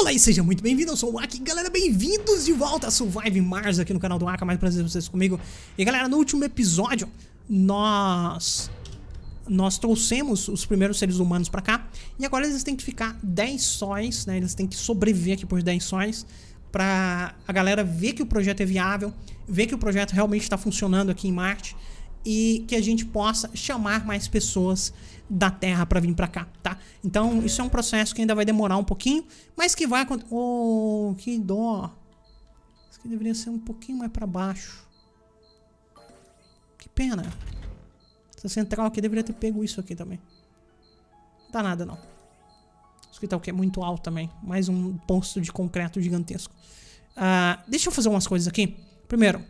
Olá e seja muito bem-vindo, eu sou o Aki. Galera, bem-vindos de volta a Survive Mars aqui no canal do Aka, mais prazer vocês comigo. E galera, no último episódio, nós nós trouxemos os primeiros seres humanos pra cá e agora eles têm que ficar 10 sóis, né? Eles têm que sobreviver aqui por 10 sóis pra a galera ver que o projeto é viável, ver que o projeto realmente está funcionando aqui em Marte e que a gente possa chamar mais pessoas da Terra para vir para cá, tá? Então, isso é um processo que ainda vai demorar um pouquinho, mas que vai acontecer. Oh, que dó. Isso aqui deveria ser um pouquinho mais para baixo. Que pena. Essa central aqui deveria ter pego isso aqui também. Não dá nada, não. Isso aqui tá o quê? Muito alto também. Mais um posto de concreto gigantesco. Uh, deixa eu fazer umas coisas aqui. Primeiro,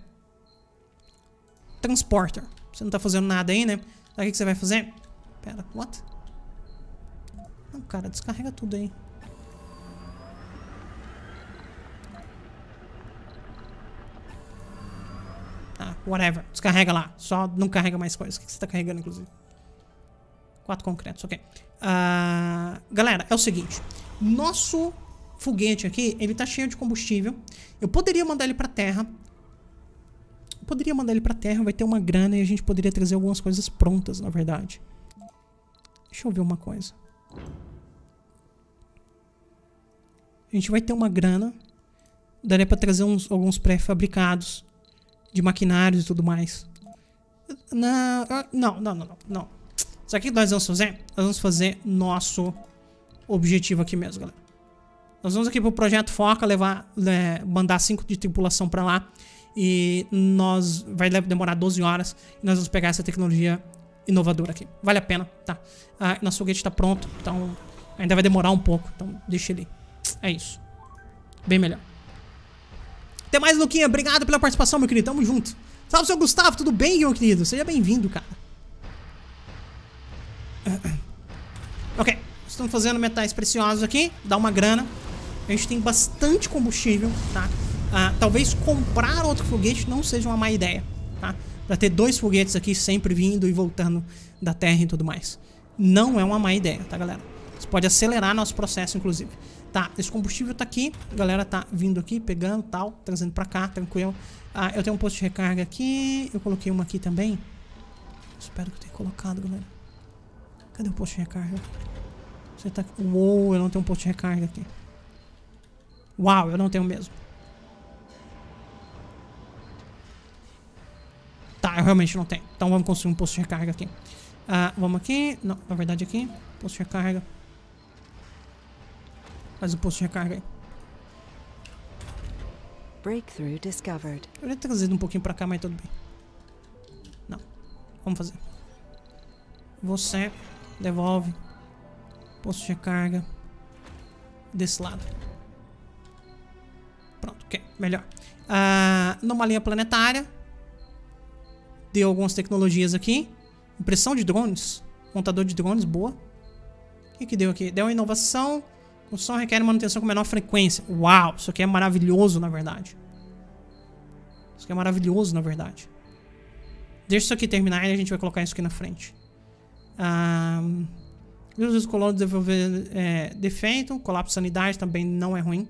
transporter. Você não tá fazendo nada aí, né? O que você vai fazer? Pera, what? Não, cara, descarrega tudo aí. Ah, whatever. Descarrega lá. Só não carrega mais coisas. O que você tá carregando, inclusive? Quatro concretos, ok. Uh, galera, é o seguinte. Nosso foguete aqui, ele tá cheio de combustível. Eu poderia mandar ele pra terra. Eu poderia mandar ele pra terra, vai ter uma grana e a gente poderia trazer algumas coisas prontas, na verdade. Deixa eu ver uma coisa. A gente vai ter uma grana. Daria pra trazer uns, alguns pré-fabricados de maquinários e tudo mais. Não, não, não, não, não. Sabe o que nós vamos fazer? Nós vamos fazer nosso objetivo aqui mesmo, galera. Nós vamos aqui pro Projeto Foca levar, é, mandar 5 de tripulação pra lá. E nós vai demorar 12 horas. E nós vamos pegar essa tecnologia inovador aqui. Vale a pena, tá? Ah, nosso foguete está pronto, então ainda vai demorar um pouco, então deixa ele. É isso. Bem melhor. Até mais, Luquinha. Obrigado pela participação, meu querido. Tamo junto. Salve, seu Gustavo. Tudo bem, meu querido? Seja bem-vindo, cara. Ok. Estamos fazendo metais preciosos aqui. Dá uma grana. A gente tem bastante combustível, tá? Ah, talvez comprar outro foguete não seja uma má ideia, tá? Pra ter dois foguetes aqui sempre vindo e voltando da Terra e tudo mais. Não é uma má ideia, tá, galera? Isso pode acelerar nosso processo, inclusive. Tá, esse combustível tá aqui. A galera tá vindo aqui, pegando tal, trazendo pra cá, tranquilo. Ah, eu tenho um posto de recarga aqui. Eu coloquei uma aqui também. Espero que eu tenha colocado, galera. Cadê o posto de recarga? Você tá... Uou, eu não tenho um posto de recarga aqui. Uau, eu não tenho mesmo. Tá, eu realmente não tenho. Então vamos construir um posto de recarga aqui. Ah, vamos aqui. Não, na verdade aqui. Posto de recarga. Faz o posto de recarga aí. Breakthrough discovered. Eu ia ter trazido um pouquinho pra cá, mas tudo bem. Não. Vamos fazer. Você devolve. Posto de recarga. Desse lado. Pronto, ok. Melhor. Ah, numa linha planetária deu algumas tecnologias aqui. Impressão de drones. Montador de drones, boa. O que, que deu aqui? Deu uma inovação. O som requer manutenção com menor frequência. Uau, isso aqui é maravilhoso, na verdade. Isso aqui é maravilhoso, na verdade. Deixa isso aqui terminar e a gente vai colocar isso aqui na frente. Um, os colonos desenvolver é, defeito. Colapso de sanidade também não é ruim.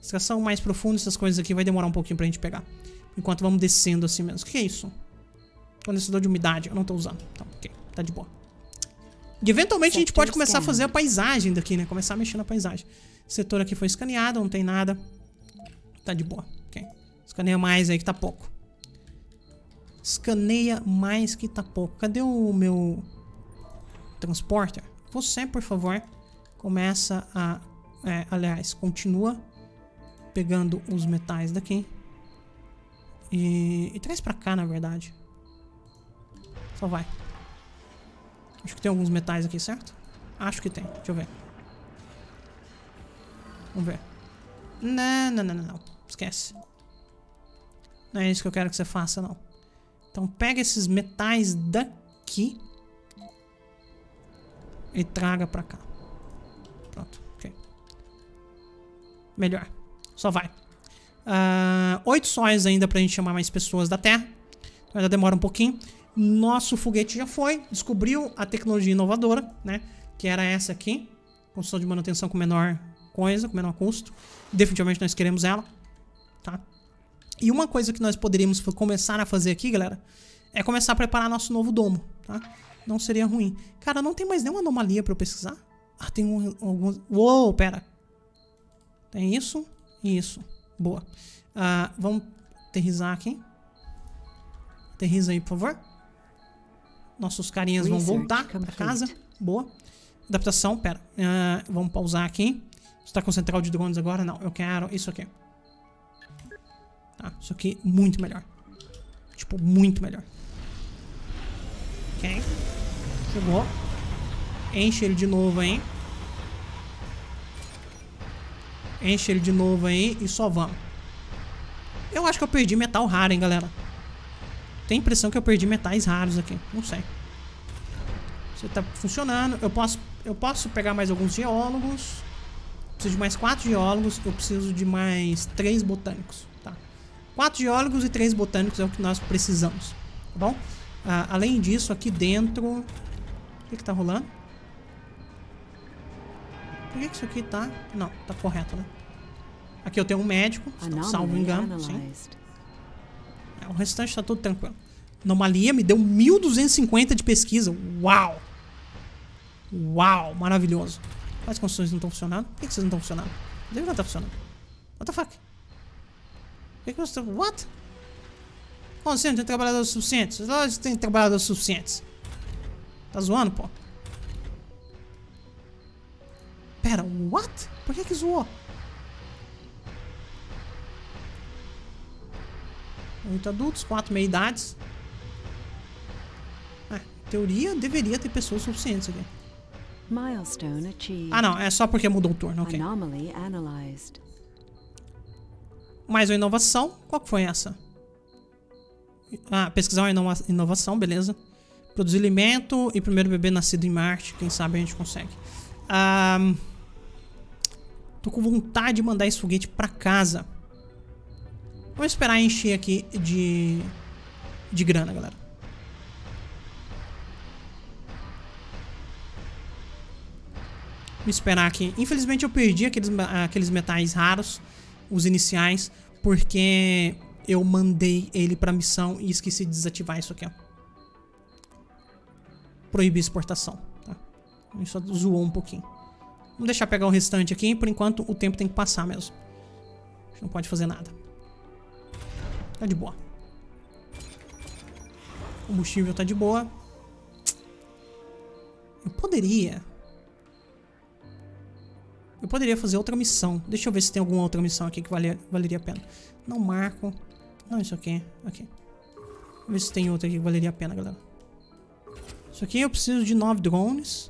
Extração mais profunda, essas coisas aqui vai demorar um pouquinho pra gente pegar. Enquanto vamos descendo assim mesmo. O que é isso? Condensador de umidade. Eu não tô usando. Então, ok. Tá de boa. E eventualmente a gente pode começar a fazer a paisagem daqui, né? Começar a mexer na paisagem. O setor aqui foi escaneado, não tem nada. Tá de boa. Ok. Escaneia mais aí que tá pouco. Escaneia mais que tá pouco. Cadê o meu transporter? Você, por favor, começa a... É, aliás, continua pegando os metais daqui. E, e traz pra cá, na verdade. Só vai. Acho que tem alguns metais aqui, certo? Acho que tem. Deixa eu ver. Vamos ver. Não, não, não, não, não. Esquece. Não é isso que eu quero que você faça, não. Então pega esses metais daqui. E traga pra cá. Pronto, ok. Melhor. Só vai. Uh, oito sóis ainda pra gente chamar mais pessoas da Terra. Então ainda demora um pouquinho. Nosso foguete já foi, descobriu a tecnologia inovadora, né? Que era essa aqui. Construção de manutenção com menor coisa, com menor custo. Definitivamente nós queremos ela, tá? E uma coisa que nós poderíamos começar a fazer aqui, galera, é começar a preparar nosso novo domo, tá? Não seria ruim. Cara, não tem mais nenhuma anomalia pra eu pesquisar? Ah, tem um, alguns... Uou, pera. Tem isso e isso. Boa. Uh, vamos aterrizar aqui. Aterriza aí, por favor. Nossos carinhas vão voltar pra casa. Boa. Adaptação, pera. Uh, vamos pausar aqui. Você tá com central de drones agora? Não, eu quero isso aqui. Tá, isso aqui muito melhor. Tipo, muito melhor. Ok. Chegou. Enche ele de novo aí. Enche ele de novo aí e só vamos. Eu acho que eu perdi metal raro, hein, galera. Tem a impressão que eu perdi metais raros aqui. Não sei. Você tá funcionando. Eu posso, eu posso pegar mais alguns geólogos. Preciso de mais quatro geólogos. Eu preciso de mais três botânicos. Tá. Quatro geólogos e três botânicos é o que nós precisamos. Tá bom? Ah, além disso, aqui dentro... O que que tá rolando? Por que, que isso aqui tá... Não, tá correto, né? Aqui eu tenho um médico, salvo engano, sim. É, o restante tá tudo tranquilo. Anomalia me deu 1250 de pesquisa. Uau! Uau, maravilhoso. As construções não estão funcionando? Por que, que vocês não estão funcionando? Deve não estar funcionando. What the fuck? Que, que você tá... What? Como assim? Não tem trabalhadores suficientes? Lógico tem trabalhadores suficientes. Tá zoando, pô? Pera, what? Por que que zoou? Oito adultos, quatro meia-idades. É, em teoria, deveria ter pessoas suficientes aqui. Milestone achieved. Ah, não. É só porque mudou o turno, ok. Anomaly analyzed. Mais uma inovação. Qual que foi essa? Ah, pesquisar uma inovação, beleza. Produzir alimento e primeiro bebê nascido em Marte. Quem sabe a gente consegue. Ah, tô com vontade de mandar esse foguete pra casa. Vamos esperar encher aqui de, de grana, galera. Vamos esperar aqui. Infelizmente eu perdi aqueles, aqueles metais raros, os iniciais, porque eu mandei ele pra missão e esqueci de desativar isso aqui, ó. Proibir exportação, tá? Isso zoou um pouquinho. Vamos deixar pegar o restante aqui, por enquanto o tempo tem que passar mesmo. A gente não pode fazer nada. Tá de boa. O combustível tá de boa. Eu poderia... Eu poderia fazer outra missão. Deixa eu ver se tem alguma outra missão aqui que valer, valeria a pena. Não marco. Não, isso aqui. Aqui. Vamos ver se tem outra aqui que valeria a pena, galera. Isso aqui eu preciso de 9 drones.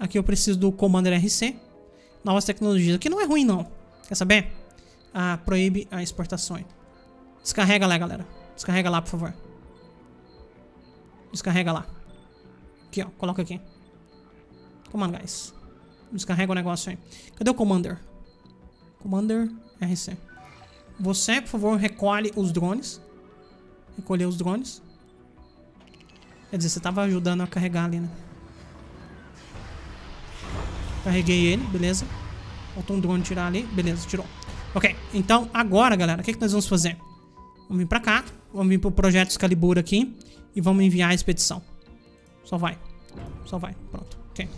Aqui eu preciso do Commander RC. Novas tecnologias. Aqui não é ruim, não. Quer saber? Ah, proíbe a exportação. Descarrega lá, galera. Descarrega lá, por favor. Descarrega lá. Aqui, ó. Coloca aqui. Comando, guys. Descarrega o negócio aí. Cadê o Commander? Commander RC. Você, por favor, recolhe os drones. Recolher os drones. Quer dizer, você tava ajudando a carregar ali, né? Carreguei ele, beleza. Faltou um drone tirar ali. Beleza, tirou. Ok, então agora, galera, o que, que nós vamos fazer? Vamos vir pra cá. Vamos vir pro projeto Excalibur aqui. E vamos enviar a expedição. Só vai. Só vai. Pronto. Ok.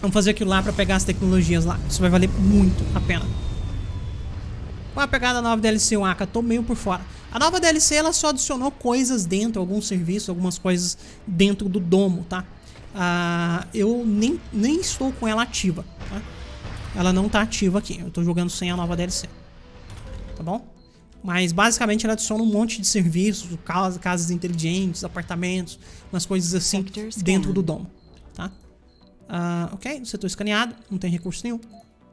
Vamos fazer aquilo lá pra pegar as tecnologias lá. Isso vai valer muito a pena. Qual a pegada da nova DLC Waka? Tô meio por fora. A nova DLC ela só adicionou coisas dentro, alguns serviços, algumas coisas dentro do domo, tá? Ah, eu nem, nem estou com ela ativa, tá? Ela não tá ativa aqui. Eu tô jogando sem a nova DLC. Tá bom? Mas basicamente ela adiciona um monte de serviços, casas, casas inteligentes, apartamentos, umas coisas assim dentro do domo. Tá? Uh, ok, setor escaneado, não tem recurso nenhum.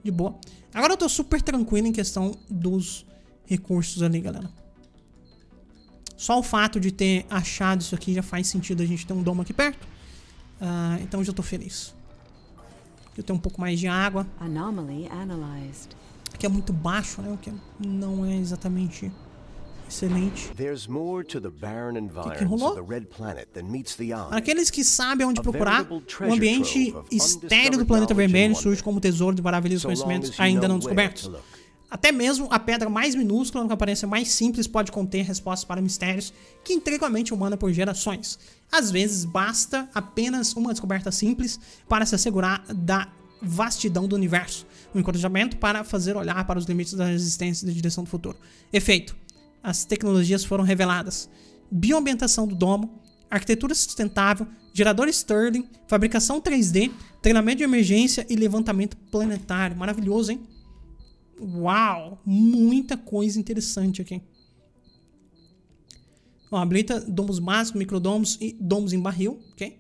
De boa. Agora eu tô super tranquilo em questão dos recursos ali, galera. Só o fato de ter achado isso aqui já faz sentido a gente ter um domo aqui perto. Uh, então já tô feliz. Eu tenho um pouco mais de água. Anomaly analyzed. Aqui é muito baixo, né? O que não é exatamente Excelente. There's more to the barren environs rolou? aqueles que sabem onde procurar, o ambiente estéreo do planeta vermelho surge como tesouro de maravilhosos conhecimentos ainda não descobertos. Até mesmo a pedra mais minúscula, com aparência mais simples, pode conter respostas para mistérios que intrigam a mente humana por gerações. Às vezes, basta apenas uma descoberta simples para se assegurar da vastidão do universo. Um encorajamento para fazer olhar para os limites da resistência e da direção do futuro. Efeito: as tecnologias foram reveladas. Bioambientação do domo, arquitetura sustentável, gerador Stirling, fabricação 3D, treinamento de emergência e levantamento planetário. Maravilhoso, hein? Uau! Muita coisa interessante aqui. Ó, habilita domos básicos, microdomos e domos em barril, ok?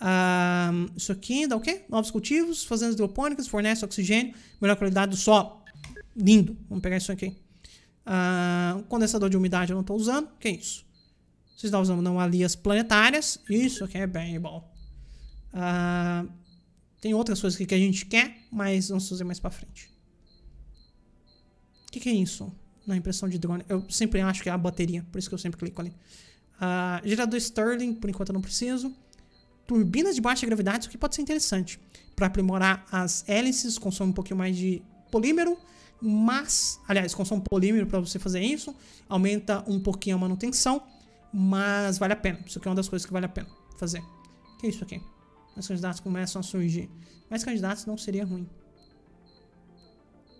Ah, isso aqui dá o quê? Novos cultivos, fazendas hidropônicas, fornece oxigênio, melhor qualidade do solo. Lindo. Vamos pegar isso aqui. Ah, condensador de umidade eu não estou usando. que é isso? Vocês estão usando não alias planetárias. Isso aqui é bem bom. Ah, tem outras coisas que a gente quer, mas vamos fazer mais pra frente. O que, que é isso? Na impressão de drone. Eu sempre acho que é a bateria, por isso que eu sempre clico ali. Ah, gerador Stirling, por enquanto eu não preciso. Turbinas de baixa gravidade, isso aqui pode ser interessante. Para aprimorar as hélices, consome um pouquinho mais de polímero. Mas, aliás, consome polímero para você fazer isso. Aumenta um pouquinho a manutenção. Mas vale a pena. Isso aqui é uma das coisas que vale a pena fazer. O que é isso aqui? Mais candidatos começam a surgir. Mais candidatos não seria ruim.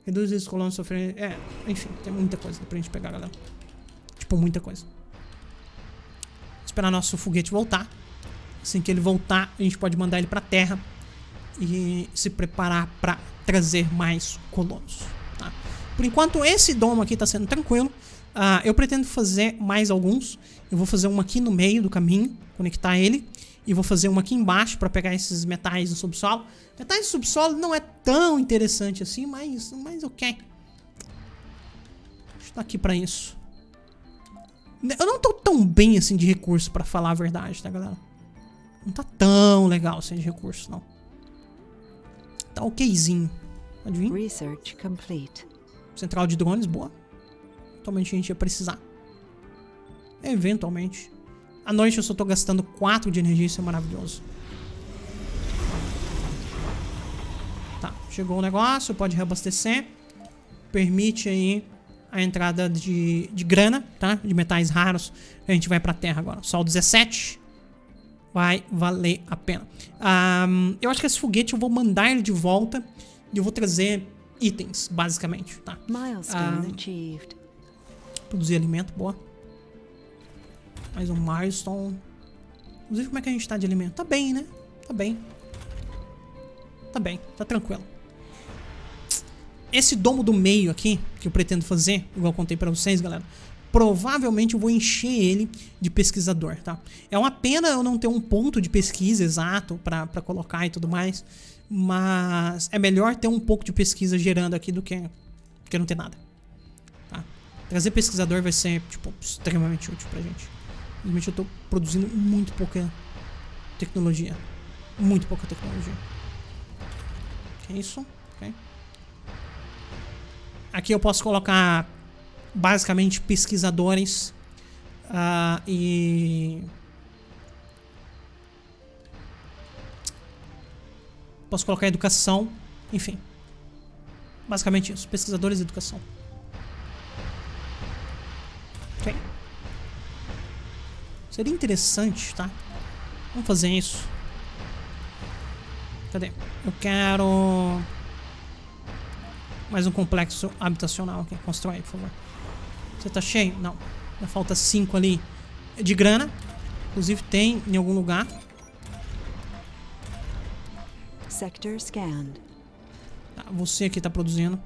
Reduz os colonos sofrendo. É, enfim, tem muita coisa pra gente pegar, galera. Tipo, muita coisa. Esperar nosso foguete voltar. Assim que ele voltar, a gente pode mandar ele pra terra e se preparar pra trazer mais colonos. Tá? Por enquanto, esse domo aqui tá sendo tranquilo. Ah, eu pretendo fazer mais alguns. Eu vou fazer um aqui no meio do caminho, conectar ele. E vou fazer um aqui embaixo para pegar esses metais do subsolo. Metais do subsolo não é tão interessante assim, mas, mas ok. Dar aqui pra isso. Eu não tô tão bem assim de recurso pra falar a verdade, tá, galera? Não tá tão legal assim de recurso, não. Tá okzinho. Pode vir? Research complete. Central de drones, boa. Atualmente a gente ia precisar. Eventualmente. À noite eu só tô gastando 4 de energia, isso é maravilhoso. Tá, chegou o negócio, pode reabastecer. Permite aí a entrada de, de grana, tá? De metais raros. A gente vai pra terra agora. Sol 17. Vai valer a pena. Ahm, eu acho que esse foguete eu vou mandar ele de volta. E eu vou trazer itens, basicamente, tá? Milestone Ah. Produzir alimento, boa. Mais um milestone. Inclusive, como é que a gente tá de alimento? Tá bem, né? Tá bem. Tá bem, tá tranquilo. Esse domo do meio aqui, que eu pretendo fazer, igual eu contei pra vocês, galera. Provavelmente eu vou encher ele de pesquisador, tá? É uma pena eu não ter um ponto de pesquisa exato pra colocar e tudo mais. Mas é melhor ter um pouco de pesquisa gerando aqui do que, do que não ter nada. Tá? Trazer pesquisador vai ser, tipo, extremamente útil pra gente. Infelizmente eu tô produzindo muito pouca tecnologia. Muito pouca tecnologia. Que isso? Ok. Aqui eu posso colocar basicamente pesquisadores ah, e posso colocar educação, enfim. Basicamente isso, pesquisadores e educação. Ok. Seria interessante, tá? Vamos fazer isso. Cadê? Eu quero mais um complexo habitacional aqui. Constrói, por favor. Você tá cheio? Não. Ainda falta cinco ali de grana. Inclusive tem em algum lugar. Sector scanned. Tá, você aqui tá produzindo.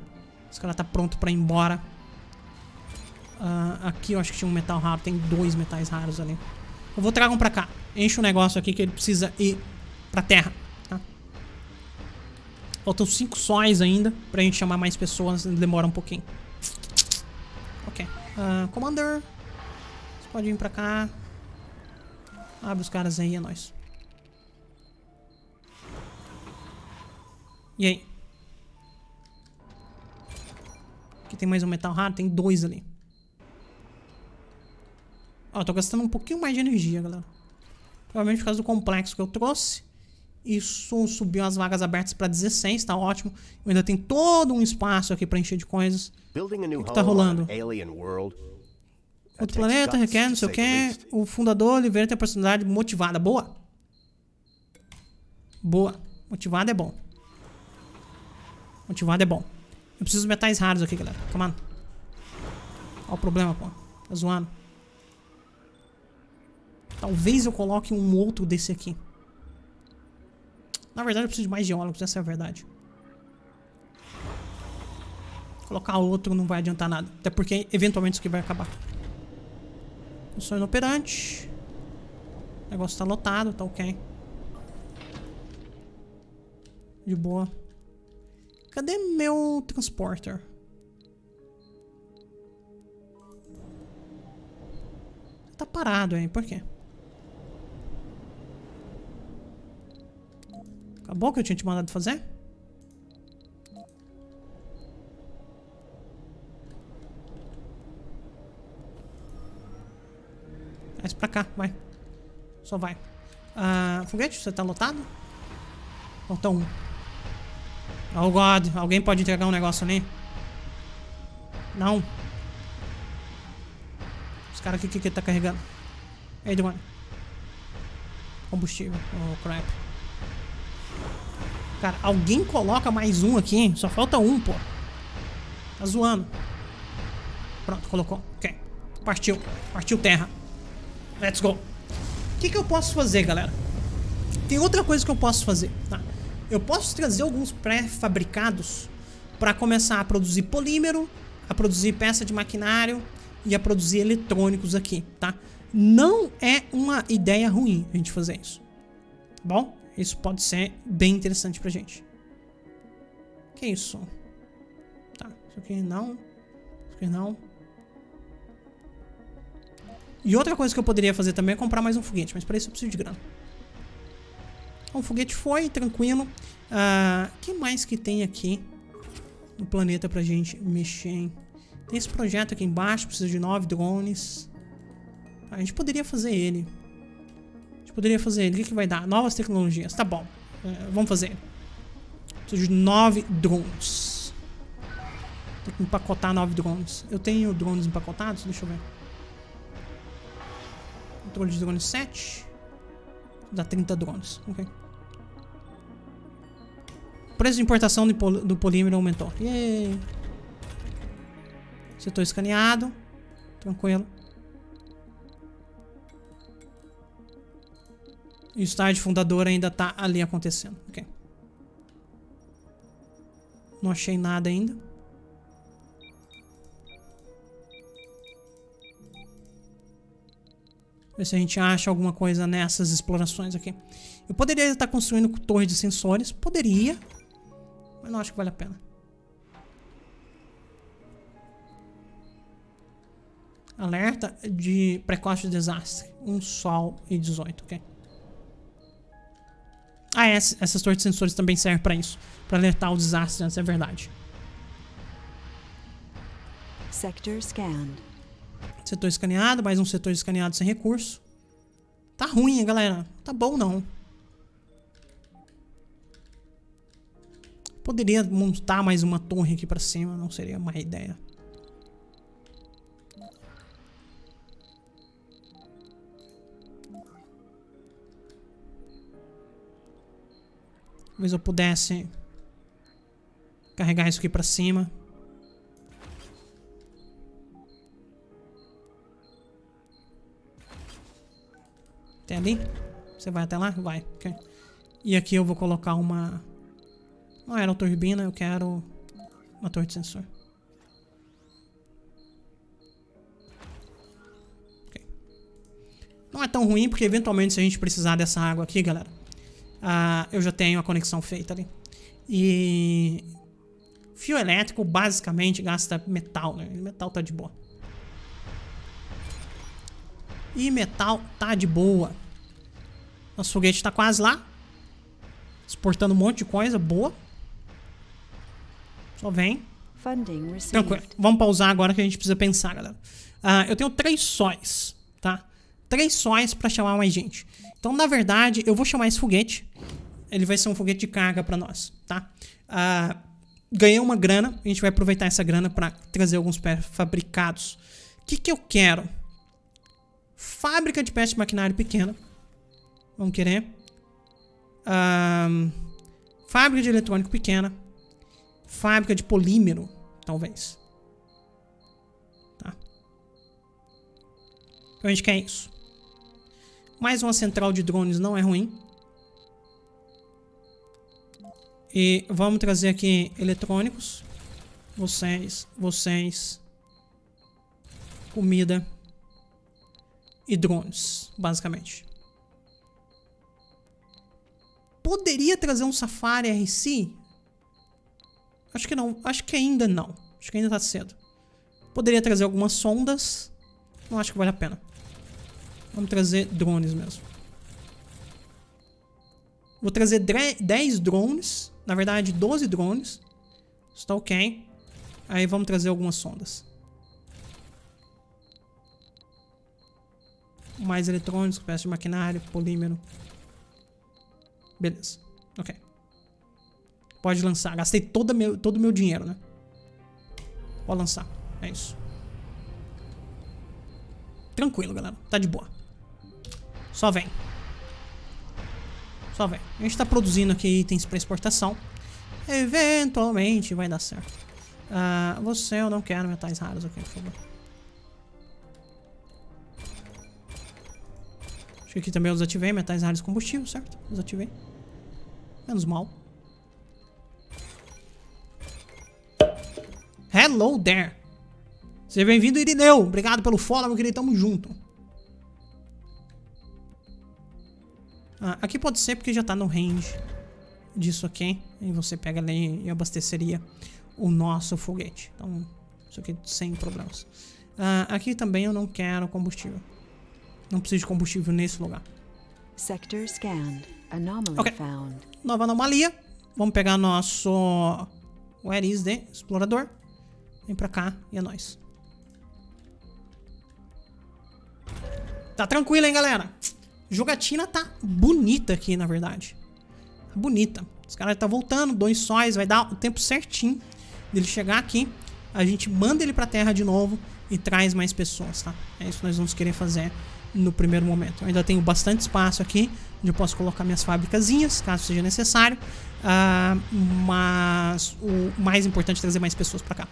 Esse cara tá pronto pra ir embora. Ah, aqui eu acho que tinha um metal raro. Tem dois metais raros ali. Eu vou tragar um pra cá. Enche o negócio aqui que ele precisa ir pra terra. Tá? Faltam cinco sóis ainda pra gente chamar mais pessoas. Demora um pouquinho. Ok. Ah, Commander. Você pode vir pra cá. Abre os caras aí, é nóis. E aí? Aqui tem mais um metal raro, tem dois ali. Ó, tô gastando um pouquinho mais de energia, galera. Provavelmente por causa do complexo que eu trouxe. Isso subiu as vagas abertas pra 16, tá ótimo. Eu ainda tenho todo um espaço aqui pra encher de coisas. O que tá rolando? Outro planeta requer, não sei o que. O fundador Oliveira tem a personalidade motivada. Boa. Boa. Motivada é bom. Motivada é bom. Eu preciso de metais raros aqui, galera. Come on. Olha o problema, pô. Tá zoando. Talvez eu coloque um outro desse aqui. Na verdade, eu preciso de mais geólogos, essa é a verdade. Colocar outro não vai adiantar nada. Até porque, eventualmente, isso aqui vai acabar. Função inoperante. O negócio tá lotado, tá ok. De boa. Cadê meu transporter? Tá parado, hein? Por quê? Acabou o que eu tinha te mandado fazer? Mais pra cá, vai. Só vai. Ah, foguete, você tá lotado? Falta um. Oh God, alguém pode entregar um negócio ali? Não. Os caras aqui, que que tá carregando? Ei, Duane. Combustível. Oh, crap. Cara, alguém coloca mais um aqui? Só falta um, pô. Tá zoando. Pronto, colocou. Ok. Partiu. Partiu terra. Let's go. O que, que eu posso fazer, galera? Tem outra coisa que eu posso fazer, tá? Eu posso trazer alguns pré-fabricados para começar a produzir polímero, a produzir peça de maquinário e a produzir eletrônicos aqui, tá? Não é uma ideia ruim a gente fazer isso. Tá bom? Isso pode ser bem interessante pra gente. Que isso? Tá, isso aqui não. Isso aqui não. E outra coisa que eu poderia fazer também é comprar mais um foguete, mas para isso eu preciso de grana. O foguete foi, tranquilo. Ah, que mais que tem aqui no planeta pra gente mexer, hein? Tem esse projeto aqui embaixo, precisa de nove drones. A gente poderia fazer ele. A gente poderia fazer ele. O que, que vai dar? Novas tecnologias. Tá bom. É, vamos fazer. Preciso de nove drones. Tem que empacotar nove drones. Eu tenho drones empacotados? Deixa eu ver. Controle de drones 7. Dá 30 drones. Ok. Preço de importação do, pol do polímero aumentou. Yay. Setor escaneado. Tranquilo. E o estágio fundador ainda tá ali acontecendo. Ok. Não achei nada ainda. Ver se a gente acha alguma coisa nessas explorações aqui. Eu poderia estar construindo torre de sensores. Poderia. Mas não acho que vale a pena. Alerta de precoce de desastre. Um sol e 18, ok? Ah, é, essas torres de sensores também servem para isso. Para alertar o desastre, isso é verdade. Sector scanned. Setor escaneado, mais um setor escaneado sem recurso. Tá ruim, hein, galera? Tá bom, não. Poderia montar mais uma torre aqui pra cima, não seria má ideia. Talvez eu pudesse carregar isso aqui pra cima. Até ali? Você vai até lá? Vai, ok. E aqui eu vou colocar uma... Não era turbina, eu quero uma torre de sensor. Ok. Não é tão ruim, porque eventualmente se a gente precisar dessa água aqui, galera, ah, eu já tenho a conexão feita ali. E... Fio elétrico basicamente gasta metal, né? Metal tá de boa. E metal tá de boa. Nosso foguete tá quase lá. Exportando um monte de coisa boa. Só vem. Funding received. Tranquilo. Vamos pausar agora que a gente precisa pensar, galera. Ah, eu tenho três sóis, tá? três sóis pra chamar mais gente. Então, na verdade, eu vou chamar esse foguete. Ele vai ser um foguete de carga pra nós, tá? Ah, ganhei uma grana. A gente vai aproveitar essa grana pra trazer alguns pré-fabricados. O que, que eu quero? Fábrica de peça de maquinário pequena. Vamos querer. Ahn, fábrica de eletrônico pequena. Fábrica de polímero, talvez. Tá. Então a gente quer isso. Mais uma central de drones não é ruim. E vamos trazer aqui eletrônicos. Vocês, vocês. Comida. E drones, basicamente. Poderia trazer um Safari RC? Acho que não. Acho que ainda não. Acho que ainda tá cedo. Poderia trazer algumas sondas. Não acho que vale a pena. Vamos trazer drones mesmo. Vou trazer 10 drones. Na verdade, 12 drones. Está ok. Aí vamos trazer algumas sondas. Mais eletrônicos, peças de maquinário, polímero. Beleza. Ok. Pode lançar. Gastei todo meu, todo o meu dinheiro, né? Pode lançar. É isso. Tranquilo, galera. Tá de boa. Só vem. Só vem. A gente tá produzindo aqui itens pra exportação. Eventualmente vai dar certo. Ah, você eu não quero metais raros aqui, por favor. Acho que aqui também eu desativei metais raros combustível, certo? Desativei. Menos mal. Hello there. Seja bem-vindo, Irineu. Obrigado pelo follow, meu querido. Tamo junto. Ah, aqui pode ser porque já tá no range disso aqui. E você pega ali e abasteceria o nosso foguete. Então, isso aqui sem problemas. Ah, aqui também eu não quero combustível. Não preciso de combustível nesse lugar. Sector scanned. Anomaly Ok. found. Nova anomalia. Vamos pegar nosso Where is the explorador. Vem pra cá e é nóis. Tá tranquilo, hein, galera? Jogatina tá bonita aqui, na verdade. Tá bonita. Os caras tá voltando, dois sóis, vai dar o tempo certinho dele chegar aqui. A gente manda ele pra terra de novo e traz mais pessoas, tá? É isso que nós vamos querer fazer no primeiro momento. Eu ainda tenho bastante espaço aqui, onde eu posso colocar minhas fábricazinhas, caso seja necessário. Ah, mas o mais importante é trazer mais pessoas pra cá.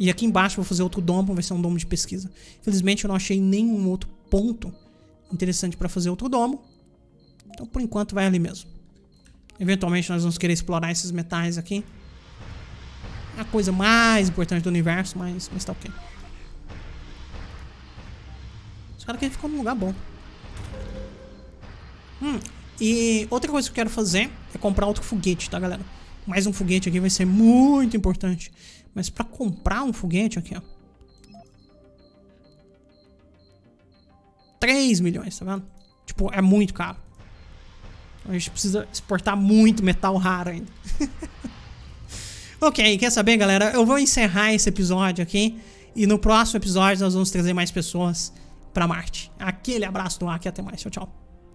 E aqui embaixo vou fazer outro domo, vai ser um domo de pesquisa. Infelizmente eu não achei nenhum outro ponto interessante para fazer outro domo. Então por enquanto vai ali mesmo. Eventualmente nós vamos querer explorar esses metais aqui. É a coisa mais importante do universo, mas, mas tá ok. Os caras aqui ficam num lugar bom. Hum, e outra coisa que eu quero fazer é comprar outro foguete, tá galera? Mais um foguete aqui vai ser muito importante. Mas pra comprar um foguete aqui, ó. 3 milhões, tá vendo? Tipo, é muito caro. A gente precisa exportar muito metal raro ainda. ok, quer saber, galera? Eu vou encerrar esse episódio aqui. E no próximo episódio nós vamos trazer mais pessoas pra Marte. Aquele abraço do Aki e até mais. Tchau, tchau.